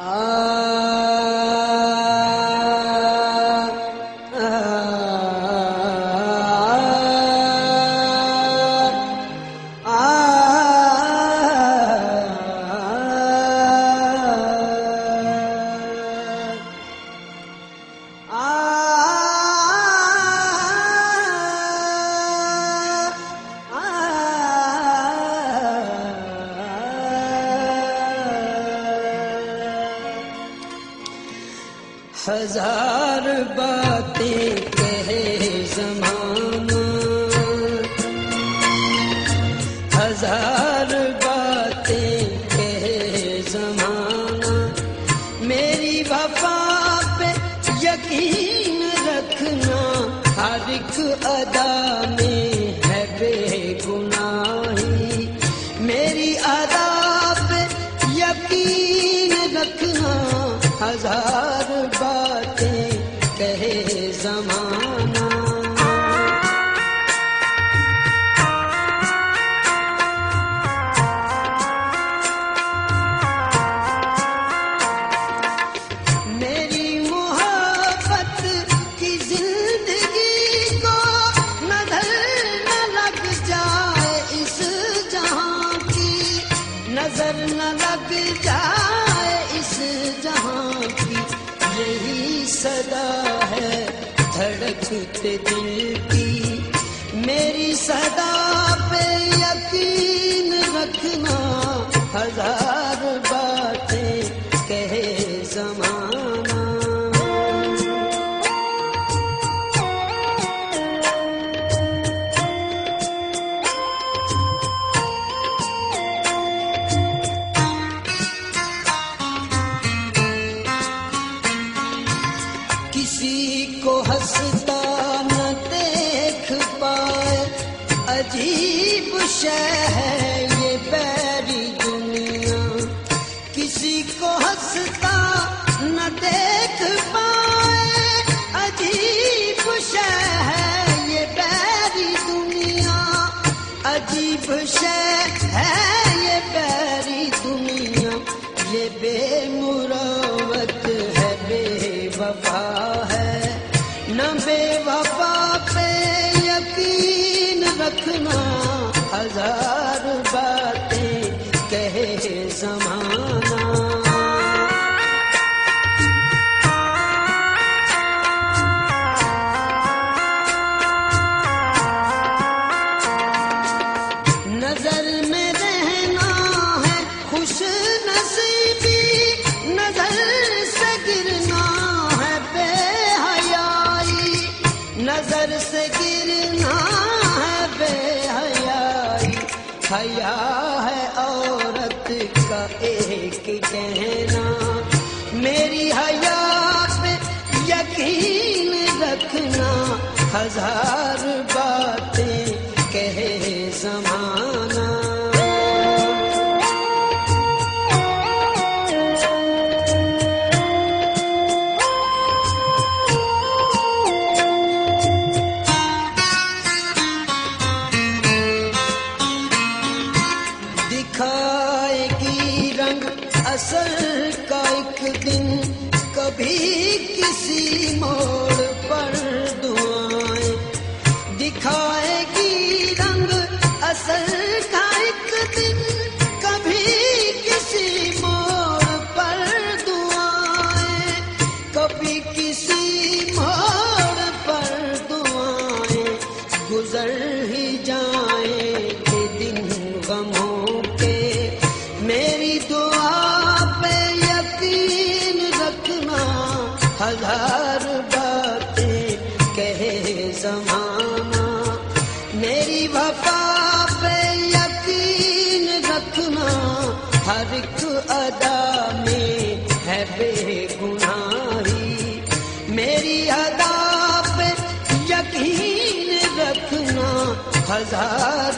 Ah. हज़ार बातें कहे जमाना। हज़ार बातें कहे जमाना। मेरी वफा पे यकीन रखना हर एक अदा में है बेगुनाही। मेरी अदा पे यकीन रखना, हज़ार नज़र न लग जाए इस जहाँ की यही सदा है धड़कते दिल की। मेरी सदा पे यकीन रखना हज़ार किसी को हंसता न देख पाए। अजीब है ये बैरी दुनिया। किसी को हंसता न देख पाए। अजीब है ये बैरी दुनिया। अजीब है ये बैरी दुनिया। ये बेमुरवत है, बेवफा हया है औरत कहना। मेरी हया यकीन रखना हज़ार असल का एक दिन कभी किसी मोड़ पर दुआएँ दिखाएगी रंग असल का एक दिन कभी किसी मोड़ पर दुआएँ कभी किसी जमाना। मेरी वफा पे यकीन रखना, हर एक अदा में है बेगुनाही। मेरी अदा पे यकीन रखना, हज़ार